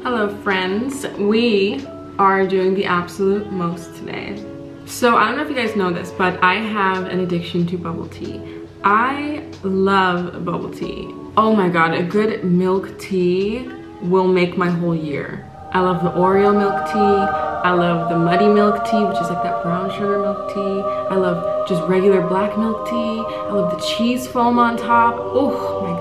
Hello friends, we are doing the absolute most today. So I don't know if you guys know this, but I have an addiction to bubble tea. I love bubble tea. Oh my god, a good milk tea will make my whole year. I love the Oreo milk tea. I love the muddy milk tea, which is like that brown sugar milk tea. I love just regular black milk tea. I love the cheese foam on top. Oh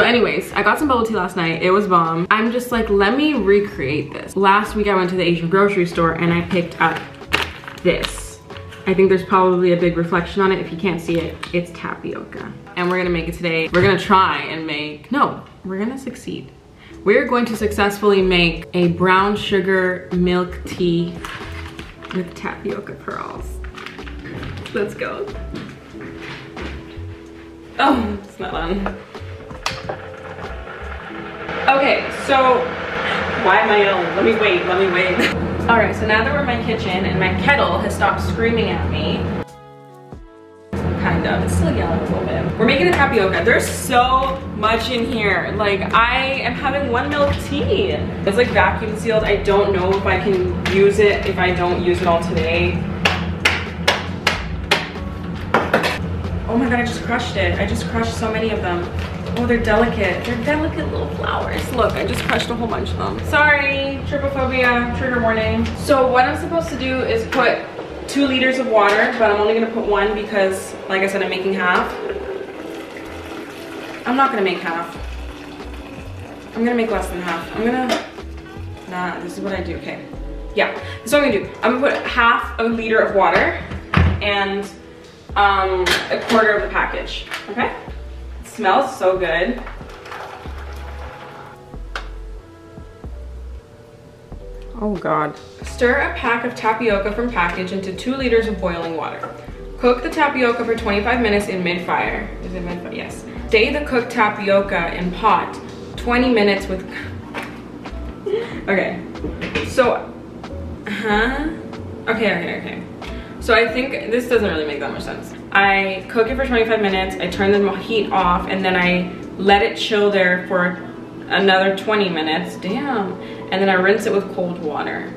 So anyways, I got some bubble tea last night. It was bomb. I'm just like, let me recreate this. Last week I went to the Asian grocery store and I picked up this. I think there's probably a big reflection on it. If you can't see it, it's tapioca. And we're gonna make it today. We're gonna try and make, no, we're gonna succeed. We're going to successfully make a brown sugar milk tea with tapioca pearls. Let's go. Oh, it's not on. Okay, so why am I yelling? Let me wait, let me wait. All right, so now that we're in my kitchen and my kettle has stopped screaming at me, kind of. It's still yelling a little bit. We're making the tapioca. There's so much in here. Like I am having one milk tea. It's like vacuum sealed. I don't know if I can use it if I don't use it all today. Oh my god, I just crushed it. I just crushed so many of them. Oh, they're delicate. They're delicate little flowers. Look, I just crushed a whole bunch of them. Sorry, trypophobia, trigger warning. So what I'm supposed to do is put two liters of water, but I'm only gonna put one because, like I said, I'm making half. I'm not gonna make half. I'm gonna make less than half. I'm gonna, nah, this is what I do, okay. Yeah, this is what I'm gonna do. I'm gonna put half a liter of water and um, a quarter of the package, okay? Smells so good. Oh God. Stir a pack of tapioca from package into two liters of boiling water. Cook the tapioca for 25 minutes in mid-fire. Is it mid-fire? Yes. Stay the cooked tapioca in pot 20 minutes with... okay. So, huh? Okay, okay, okay. So I think this doesn't really make that much sense. I cook it for 25 minutes, I turn the heat off, and then I let it chill there for another 20 minutes. Damn. And then I rinse it with cold water.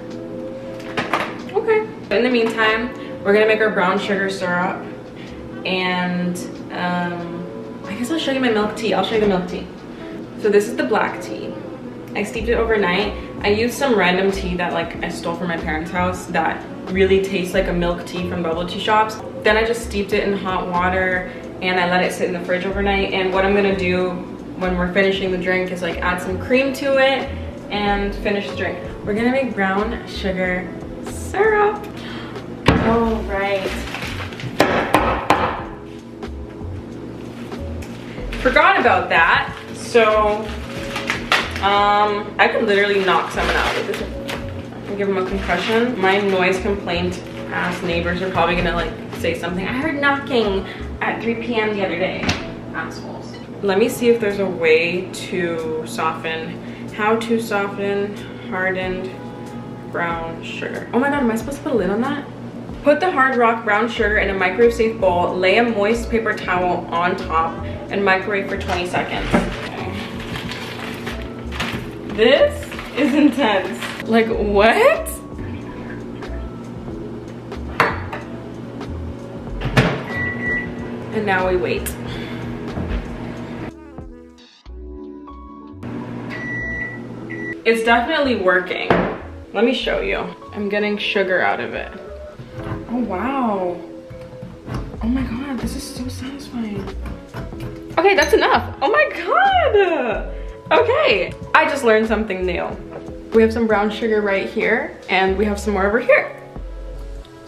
Okay. In the meantime, we're gonna make our brown sugar syrup. And um, I guess I'll show you my milk tea. I'll show you the milk tea. So this is the black tea. I steeped it overnight. I used some random tea that like I stole from my parents' house that really tastes like a milk tea from bubble tea shops. Then I just steeped it in hot water and I let it sit in the fridge overnight. And what I'm gonna do when we're finishing the drink is like add some cream to it and finish the drink. We're gonna make brown sugar syrup. All right. Forgot about that. So, um, I could literally knock someone out with this give them a concussion. My noise complaint ass neighbors are probably gonna like say something. I heard knocking at 3 p.m. the other day. Assholes. Let me see if there's a way to soften. How to soften hardened brown sugar. Oh my god, am I supposed to put a lid on that? Put the hard rock brown sugar in a microwave safe bowl, lay a moist paper towel on top, and microwave for 20 seconds. Okay. This is intense. Like what? And now we wait. It's definitely working. Let me show you. I'm getting sugar out of it. Oh, wow. Oh my God, this is so satisfying. Okay, that's enough. Oh my God. Okay, I just learned something new. We have some brown sugar right here and we have some more over here.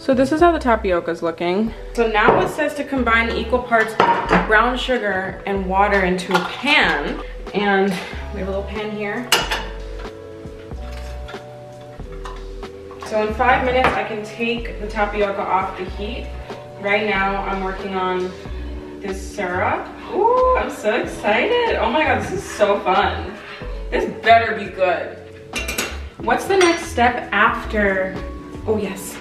So this is how the tapioca is looking. So now it says to combine equal parts brown sugar and water into a pan. And we have a little pan here. So in five minutes, I can take the tapioca off the heat. Right now, I'm working on this syrup. Ooh, I'm so excited. Oh my God, this is so fun. This better be good. What's the next step after? Oh yes,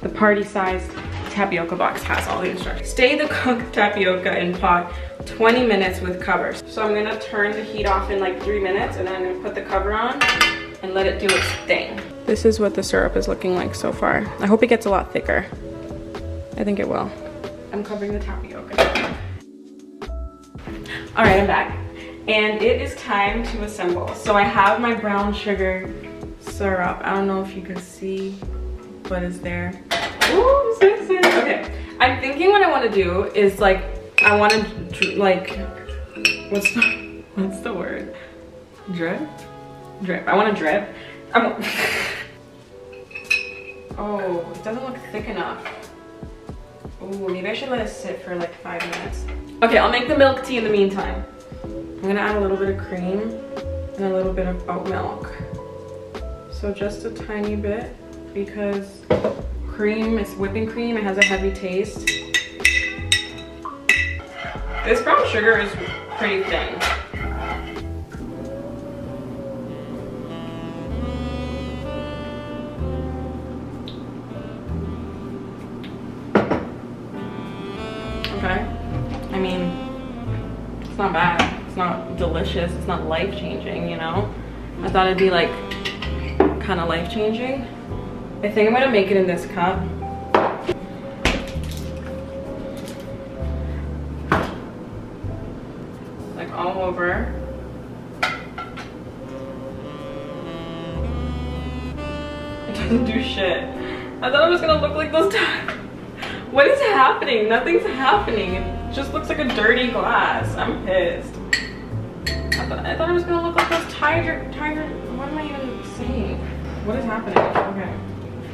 the party-sized tapioca box has all the instructions. Stay the cooked tapioca in pot 20 minutes with covers. So I'm gonna turn the heat off in like three minutes and then I'm gonna put the cover on and let it do its thing. This is what the syrup is looking like so far. I hope it gets a lot thicker. I think it will. I'm covering the tapioca. All right, I'm back. And it is time to assemble. So I have my brown sugar syrup. I don't know if you can see what is there. Ooh, I'm so excited. Okay, I'm thinking what I want to do is like, I want to like, what's the, what's the word? Drip? Drip. I want to drip. I'm, oh, it doesn't look thick enough. Ooh, maybe I should let it sit for like five minutes. Okay, I'll make the milk tea in the meantime. I'm gonna add a little bit of cream and a little bit of oat milk. So just a tiny bit because cream is whipping cream. It has a heavy taste. This brown sugar is pretty thin. Okay. I mean, it's not bad. It's not delicious. It's not life-changing, you know? I thought it'd be like kind of life-changing. I think I'm gonna make it in this cup. Like all over. It doesn't do shit. I thought it was gonna look like those What is happening? Nothing's happening. It just looks like a dirty glass. I'm pissed. I, th I thought it was gonna look like those tiger, tiger, what am I even saying? What is happening? Okay.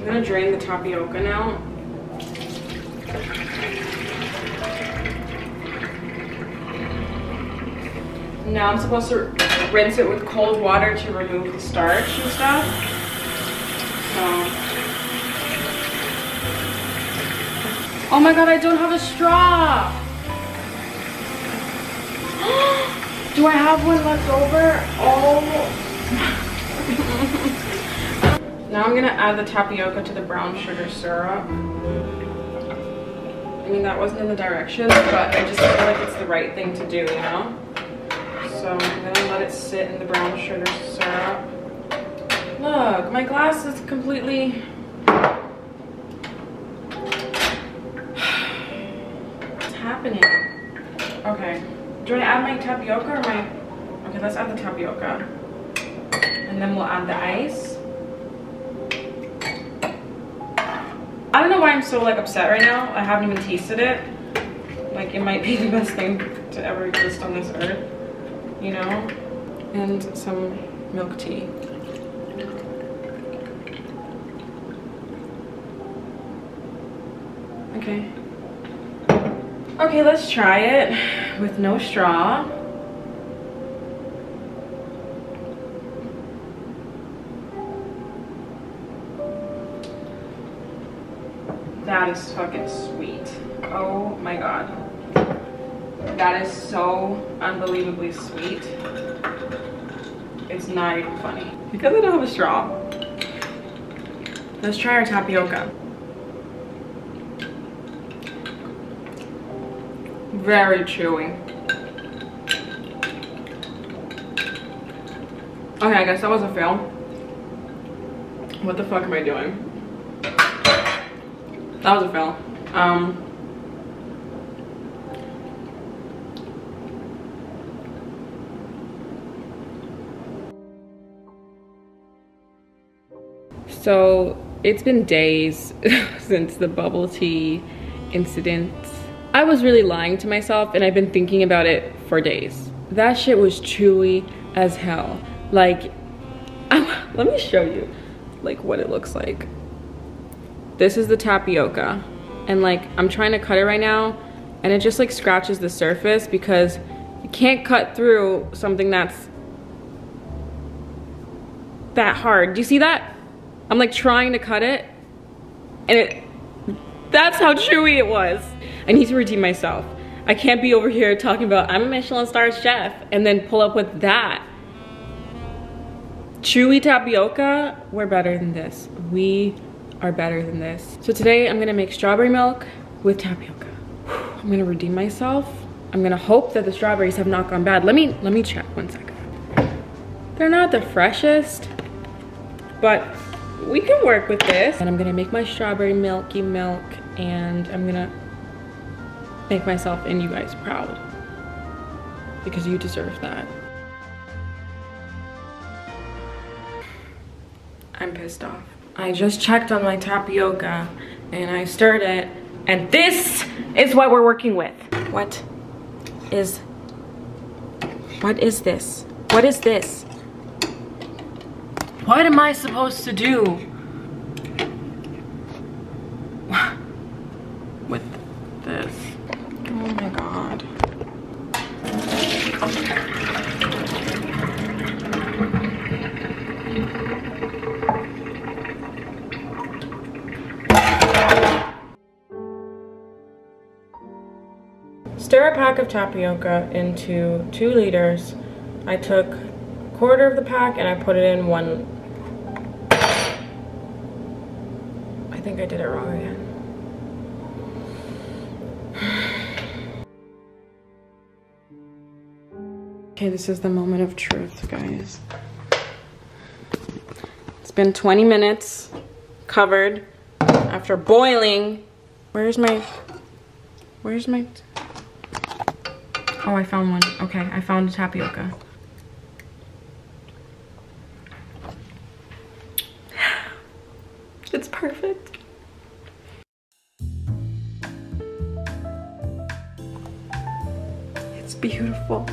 I'm gonna drain the tapioca now. Now I'm supposed to rinse it with cold water to remove the starch and stuff. So. Oh my god, I don't have a straw! Do I have one left over? Oh. now I'm gonna add the tapioca to the brown sugar syrup. I mean, that wasn't in the directions, but I just feel like it's the right thing to do, you know? So I'm gonna let it sit in the brown sugar syrup. Look, my glass is completely... What's happening? Okay. Do I add my tapioca or my... Okay, let's add the tapioca and then we'll add the ice. I don't know why I'm so like upset right now. I haven't even tasted it. Like it might be the best thing to ever exist on this earth, you know? And some milk tea. Okay. Okay, let's try it with no straw. That is fucking sweet. Oh my god. That is so unbelievably sweet. It's not even funny. Because I don't have a straw. Let's try our tapioca. Very chewy. Okay, I guess that was a fail. What the fuck am I doing? That was a fail. Um, so it's been days since the bubble tea incident. I was really lying to myself and I've been thinking about it for days. That shit was chewy as hell. Like, let me show you like what it looks like. This is the tapioca. And like, I'm trying to cut it right now and it just like scratches the surface because you can't cut through something that's that hard. Do you see that? I'm like trying to cut it and it, that's how chewy it was. I need to redeem myself. I can't be over here talking about I'm a Michelin star chef and then pull up with that. Chewy tapioca, we're better than this. We are better than this. So today I'm gonna make strawberry milk with tapioca. I'm gonna redeem myself. I'm gonna hope that the strawberries have not gone bad. Let me, let me check one second. They're not the freshest, but we can work with this. And I'm gonna make my strawberry milky milk and I'm gonna make myself and you guys proud because you deserve that. I'm pissed off. I just checked on my tapioca and I stirred it and this is what we're working with. What is, what is this? What is this? What am I supposed to do? Pack of tapioca into two liters. I took a quarter of the pack and I put it in one. I think I did it wrong again. Okay, this is the moment of truth, guys. It's been 20 minutes covered after boiling. Where's my, where's my, oh, I found one. Okay, I found a tapioca. It's perfect. It's beautiful.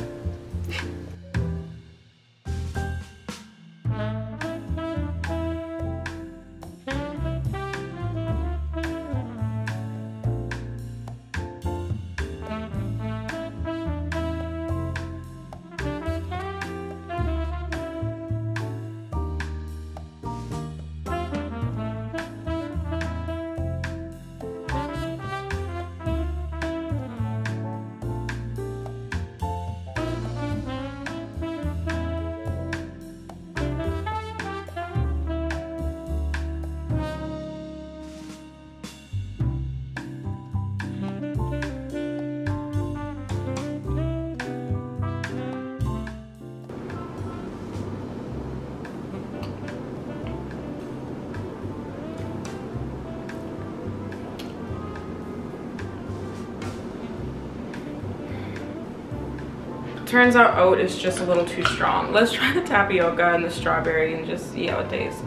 Turns out oat is just a little too strong. Let's try the tapioca and the strawberry and just see how it tastes.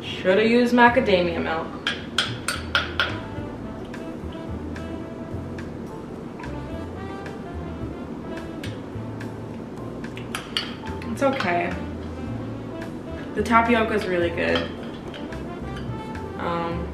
Should have used macadamia milk. It's okay. The tapioca is really good. Um,